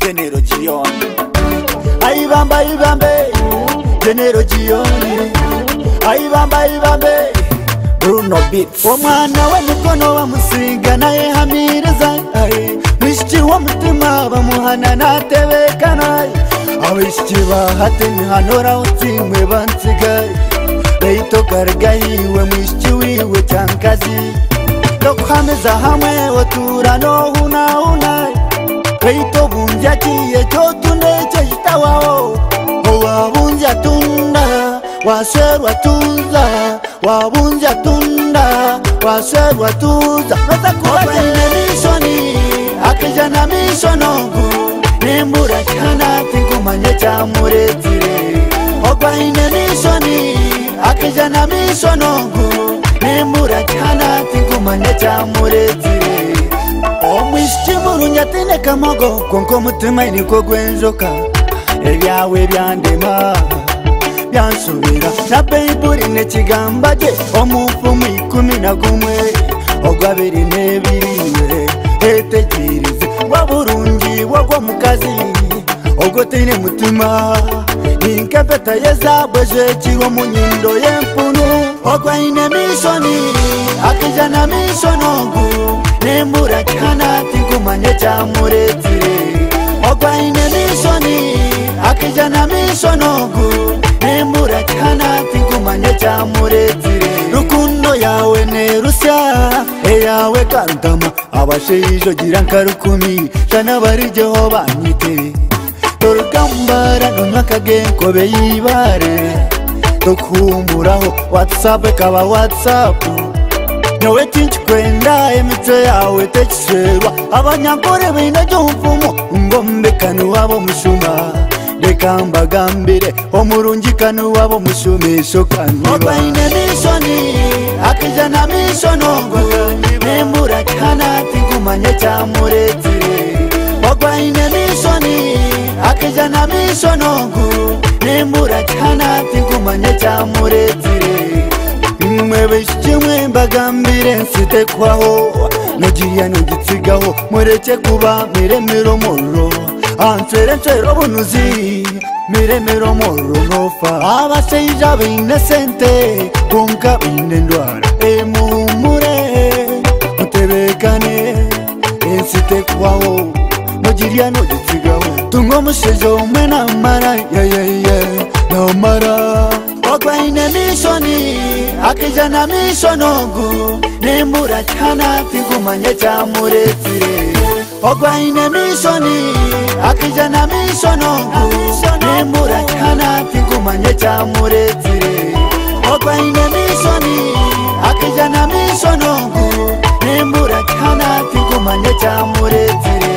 genero gion aibamba ibambe genero gion aibamba ibambe bruno bit omwana wemikono bamusiga naye hamiriza mwishiki womutima bamuhana natebekana abishiki bahate mihanora otimwe bansigaye beito garigayiwe mwishiki wiwe cyankazi tokuhameza hamwe watura nohunahunaye feito bunja chie chotunde chejita wao owa bunja tunda waseru atuza wa bunja tunda waseru atuza meta kuwaje nemisoni akija na misono nembura chana tingumanye cha muretire opa ine misoni akija na misono nembura chana tingumanye cha muretire yatene kamogo konka omutima iniko gwenjoka ebyawe ebyandema byansubira nabeibuli nekigamba gye omufumu ikumi nagumwe ogwabiri nebirie etegirize bwa bulungi bwogwomukazi ogwotaine mutima ninkepeta yezabwe zekiwa omunyindo yempunu ogwaine misoni akijana misoni ogu nembura kihana chuma nechamuretire mokwaine misoni akija na misonogu nemura kana tinguma nechamuretire rukundo yawe nerusya eyawe kandama avasheizvo jiranka rukumi zvana vari jehova nyike torugambara nonyakage nkove yivare tokumurawo whatsapp kava whatsapp newe tinchikwenda emitwe yawe techiserwa abanyankore baina gyomupfumo ngaomubekano wabo mushuma reka mbagambire omurungi kano wabo mushuma esokanibaine misoni akija na misonogo nembura kihana tinkumanya kyamuretire wagwaine misoni akija na misonogo nembura kihana tinkumanya kyamuretire mwebeshi mbagambire nsitekwaho nogiya nogitsigaho mureke kuba miremero moro ansere nswere obunuzi miremero moro nofa abasheija baine sente konka baine ndwara emuhumure mutebekane ensitekwaho nogiya nogitsigaho tunga omushejo omwe namara yayaya yeah, yeah, yeah. chana misvonogu nemura chana pingumanye chamuredzire ogwaine misoni akichana misvonogu nemura chana pingumanye chamuredzire ogwaine misoni akichana misvonogu nemura chana pingumanye chamuredzire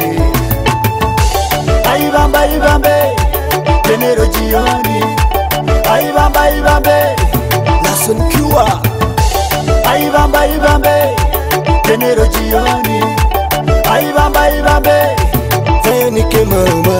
aivamba ivambe generojioni aivamba ivambe lasonkiwa aibamba ibambe tenero jioni aibamba ibambe tenikemama